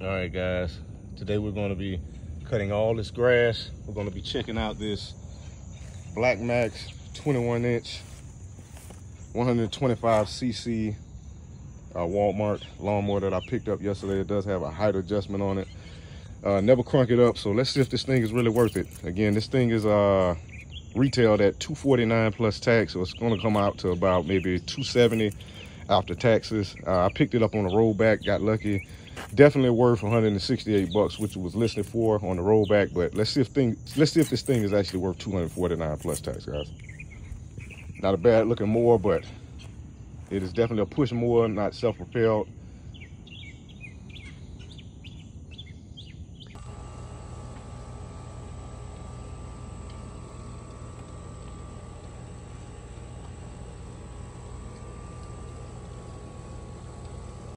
All right, guys. Today we're going to be cutting all this grass. We're going to be checking out this Black Max 21 inch 125 cc uh, Walmart lawnmower that I picked up yesterday. It does have a height adjustment on it. Uh, never crunk it up. So let's see if this thing is really worth it. Again, this thing is uh, retailed at 249 plus tax. So it's going to come out to about maybe 270 after taxes. Uh, I picked it up on the rollback, got lucky definitely worth 168 bucks, which was listed for on the rollback. But let's see if thing, let's see if this thing is actually worth 249 plus tax, guys. Not a bad looking mower, but it is definitely a push mower, not self-propelled.